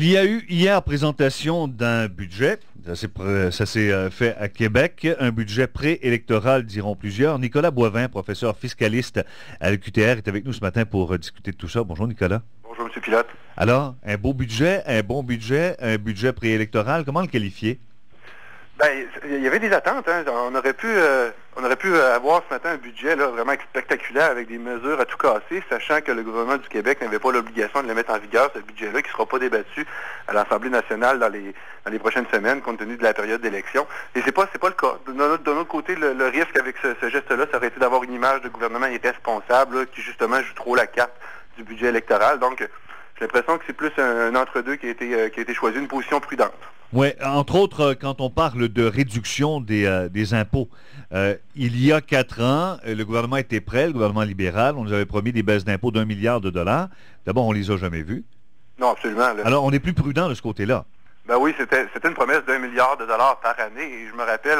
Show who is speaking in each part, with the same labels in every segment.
Speaker 1: Il y a eu hier présentation d'un budget, ça s'est euh, fait à Québec, un budget préélectoral, diront plusieurs. Nicolas Boivin, professeur fiscaliste à l'UQTR, est avec nous ce matin pour euh, discuter de tout ça. Bonjour Nicolas.
Speaker 2: Bonjour M. Pilote.
Speaker 1: Alors, un beau budget, un bon budget, un budget préélectoral, comment le qualifier?
Speaker 2: Ben, il y avait des attentes. Hein. On aurait pu, euh, on aurait pu avoir ce matin un budget là, vraiment spectaculaire avec des mesures à tout casser, sachant que le gouvernement du Québec n'avait pas l'obligation de le mettre en vigueur, ce budget-là, qui ne sera pas débattu à l'Assemblée nationale dans les, dans les prochaines semaines, compte tenu de la période d'élection. Et c'est pas, c'est pas le cas. De notre, côté, le, risque avec ce, geste-là, ça aurait été d'avoir une image de gouvernement irresponsable qui justement joue trop la carte du budget électoral. Donc, j'ai l'impression que c'est plus un, entre-deux qui, a été, euh, qui a été choisi, une position prudente.
Speaker 1: Oui, entre autres, euh, quand on parle de réduction des, euh, impôts, euh, il y a quatre ans, le gouvernement était prêt, le gouvernement libéral, on nous avait promis des baisses d'impôts d'un milliard de dollars. D'abord, on ne les a jamais vus.
Speaker 2: Non, absolument.
Speaker 1: Alors, on est plus prudent de ce côté-là.
Speaker 2: Ben oui, c'était une promesse d'un milliard de dollars par année. Et je me rappelle,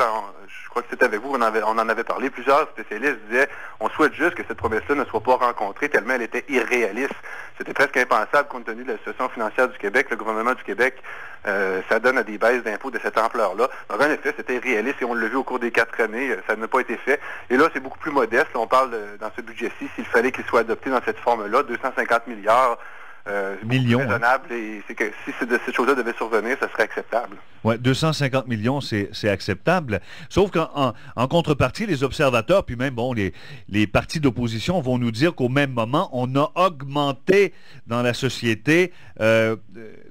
Speaker 2: je crois que c'était avec vous, on, on en avait parlé, plusieurs spécialistes disaient on souhaite juste que cette promesse-là ne soit pas rencontrée tellement elle était irréaliste. C'était presque impensable compte tenu de la situation financière du Québec. Le gouvernement du Québec, euh, ça donne à des baisses d'impôts de cette ampleur-là. Donc en effet, c'était irréaliste et on l'a vu au cours des quatre années, euh, ça n'a pas été fait. Et là, c'est beaucoup plus modeste. on parle dans ce budget-ci, s'il fallait qu'il soit adopté dans cette forme-là, 250 milliards.
Speaker 1: Euh, millions. Hein.
Speaker 2: raisonnable et c'est que si cette chose-là devait survenir, ça serait acceptable.
Speaker 1: Oui, 250 millions, c'est acceptable. Sauf qu'en en contrepartie, les observateurs, puis même bon, les, les partis d'opposition vont nous dire qu'au même moment, on a augmenté dans la société euh,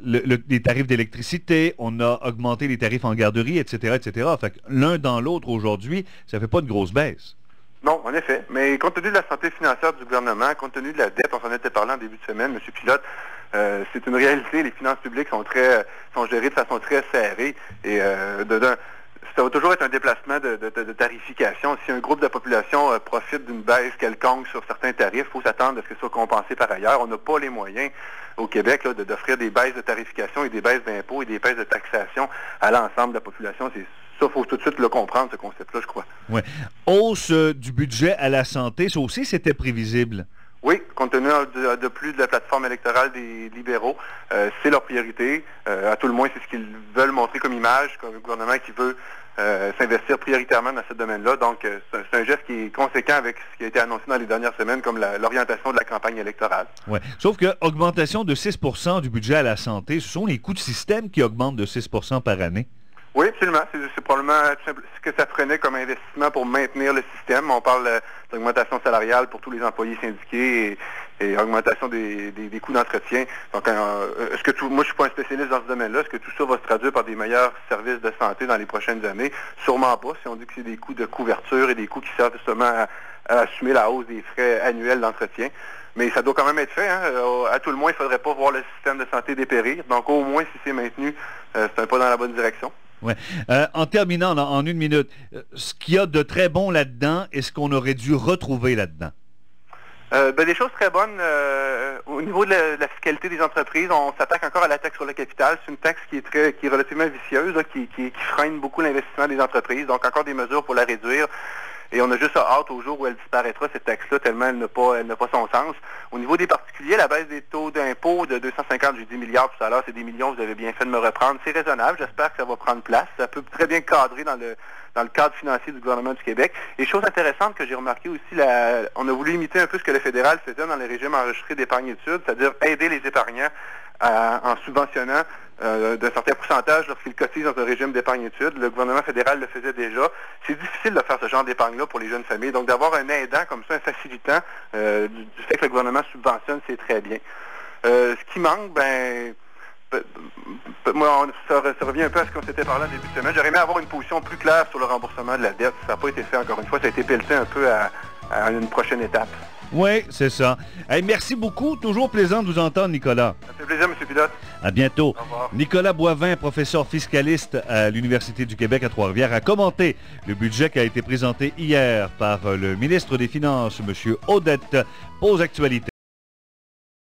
Speaker 1: les tarifs d'électricité, on a augmenté les tarifs en garderie, etc., etc. Fait l'un dans l'autre aujourd'hui, ça fait pas de grosse baisse.
Speaker 2: Non, en effet. Mais compte tenu de la santé financière du gouvernement, compte tenu de la dette, on s'en était parlé en début de semaine, M. Pilote, euh, c'est une réalité. Les finances publiques sont très sont gérées de façon très serrée. Et euh, ça va toujours être un déplacement de, tarification. Si un groupe de la population euh, profite d'une baisse quelconque sur certains tarifs, il faut s'attendre à ce que ce soit compensé par ailleurs. On n'a pas les moyens au Québec d'offrir des baisses de tarification et des baisses d'impôts et des baisses de taxation à l'ensemble de la population. Ça, il faut tout de suite le comprendre, ce concept-là, je crois.
Speaker 1: Oui. Hausse euh, du budget à la santé, ça aussi, c'était prévisible.
Speaker 2: Oui, compte tenu de, plus de la plateforme électorale des libéraux, euh, c'est leur priorité. Euh, à tout le moins, c'est ce qu'ils veulent montrer comme image, comme un gouvernement qui veut s'investir prioritairement dans ce domaine-là. Donc, c'est un geste qui est conséquent avec ce qui a été annoncé dans les dernières semaines comme l'orientation de la campagne électorale.
Speaker 1: Oui. Sauf que augmentation de 6% du budget à la santé, ce sont les coûts de système qui augmentent de 6% par année.
Speaker 2: Oui, absolument. C'est probablement ce que ça prenait comme investissement pour maintenir le système. On parle euh, d'augmentation salariale pour tous les employés syndiqués et, augmentation des, coûts d'entretien. Donc, euh, est-ce que tout, moi, je suis pas un spécialiste dans ce domaine-là. Est-ce que tout ça va se traduire par des meilleurs services de santé dans les prochaines années? Sûrement pas. Si on dit que c'est des coûts de couverture et des coûts qui servent justement à, assumer la hausse des frais annuels d'entretien. Mais ça doit quand même être fait. Hein. Euh, à tout le moins, il ne faudrait pas voir le système de santé dépérir. Donc, au moins, si c'est maintenu, c'est un pas dans la bonne direction.
Speaker 1: Ouais. Euh, en terminant, en une minute, euh, ce qu'il y a de très bon là-dedans est ce qu'on aurait dû retrouver là-dedans?
Speaker 2: Euh, ben, des choses très bonnes. au niveau de la, fiscalité des entreprises, on s'attaque encore à la taxe sur le capital. C'est une taxe qui est très, qui est relativement vicieuse, qui, freine beaucoup l'investissement des entreprises. Donc encore des mesures pour la réduire. Et on a juste hâte au jour où elle disparaîtra, cette taxe-là, tellement elle n'a pas, pas son sens. Au niveau des particuliers, la baisse des taux d'impôt de 250, j'ai dit milliards tout à l'heure, c'est des millions, vous avez bien fait de me reprendre. C'est raisonnable, j'espère que ça va prendre place. Ça peut très bien cadrer dans le, dans le cadre financier du gouvernement du Québec. Et chose intéressante que j'ai remarqué aussi, on a voulu imiter un peu ce que le fédéral faisait dans les régimes enregistrés d'épargne études, c'est-à-dire aider les épargnants en subventionnant euh, d'un certain pourcentage lorsqu'ils cotisent dans un régime d'épargne études. Le gouvernement fédéral le faisait déjà. C'est difficile de faire ce genre d'épargne-là pour les jeunes familles. Donc d'avoir un aidant comme ça, un facilitant euh, du, fait que le gouvernement subventionne, c'est très bien. Euh, ce qui manque, ben moi, ça, revient un peu à ce qu'on s'était parlé en début de semaine. J'aurais aimé avoir une position plus claire sur le remboursement de la dette. Ça n'a pas été fait encore une fois. Ça a été pelleté un peu à une prochaine étape.
Speaker 1: Oui, c'est ça. merci beaucoup. Toujours plaisant de vous entendre, Nicolas.
Speaker 2: Ça fait plaisir, M. Pilote.
Speaker 1: À bientôt. Nicolas Boivin, professeur fiscaliste à l'Université du Québec à Trois-Rivières, a commenté le budget qui a été présenté hier par le ministre des Finances, M. Odette, pose actualité.